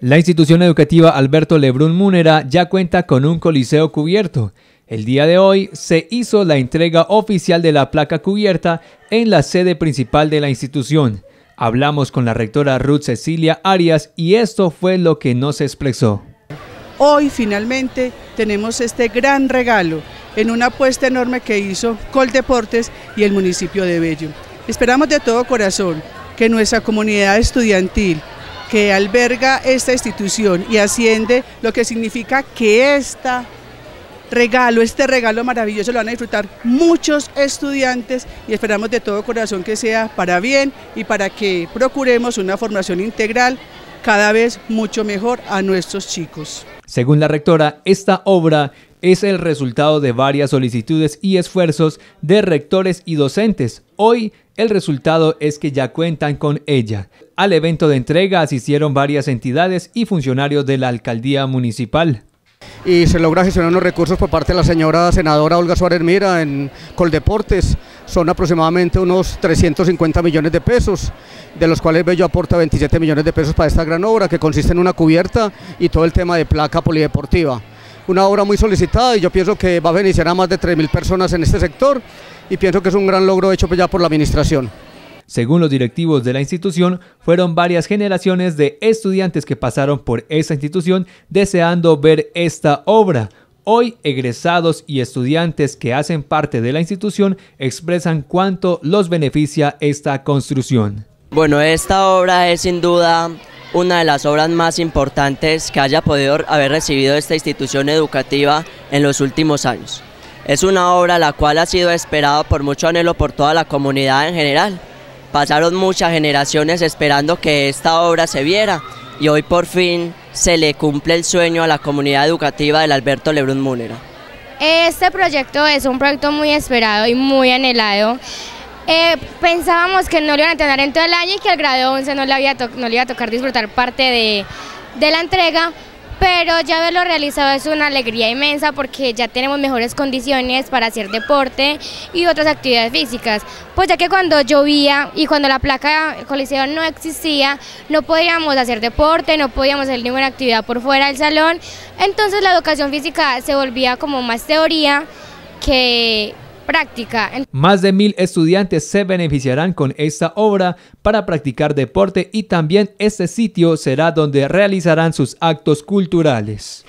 La institución educativa Alberto Lebrun Múnera ya cuenta con un coliseo cubierto. El día de hoy se hizo la entrega oficial de la placa cubierta en la sede principal de la institución. Hablamos con la rectora Ruth Cecilia Arias y esto fue lo que nos expresó. Hoy finalmente tenemos este gran regalo en una apuesta enorme que hizo Coldeportes y el municipio de Bello. Esperamos de todo corazón que nuestra comunidad estudiantil que alberga esta institución y asciende, lo que significa que esta regalo, este regalo maravilloso lo van a disfrutar muchos estudiantes y esperamos de todo corazón que sea para bien y para que procuremos una formación integral cada vez mucho mejor a nuestros chicos. Según la rectora, esta obra es el resultado de varias solicitudes y esfuerzos de rectores y docentes. Hoy el resultado es que ya cuentan con ella. Al evento de entrega asistieron varias entidades y funcionarios de la alcaldía municipal y se logra gestionar unos recursos por parte de la señora senadora Olga Suárez Mira en Coldeportes. Son aproximadamente unos 350 millones de pesos, de los cuales Bello aporta 27 millones de pesos para esta gran obra que consiste en una cubierta y todo el tema de placa polideportiva una obra muy solicitada y yo pienso que va a beneficiar a más de 3.000 personas en este sector y pienso que es un gran logro hecho ya por la administración. Según los directivos de la institución, fueron varias generaciones de estudiantes que pasaron por esa institución deseando ver esta obra. Hoy, egresados y estudiantes que hacen parte de la institución expresan cuánto los beneficia esta construcción. Bueno, esta obra es sin duda una de las obras más importantes que haya podido haber recibido esta institución educativa en los últimos años. Es una obra la cual ha sido esperada por mucho anhelo por toda la comunidad en general. Pasaron muchas generaciones esperando que esta obra se viera y hoy por fin se le cumple el sueño a la comunidad educativa del Alberto Lebrun Múnera. Este proyecto es un proyecto muy esperado y muy anhelado eh, pensábamos que no lo iban a tener en todo el año y que al grado 11 no le, había no le iba a tocar disfrutar parte de, de la entrega, pero ya verlo realizado es una alegría inmensa porque ya tenemos mejores condiciones para hacer deporte y otras actividades físicas. Pues ya que cuando llovía y cuando la placa coliseo no existía, no podíamos hacer deporte, no podíamos hacer ninguna actividad por fuera del salón, entonces la educación física se volvía como más teoría que práctica. Más de mil estudiantes se beneficiarán con esta obra para practicar deporte y también este sitio será donde realizarán sus actos culturales.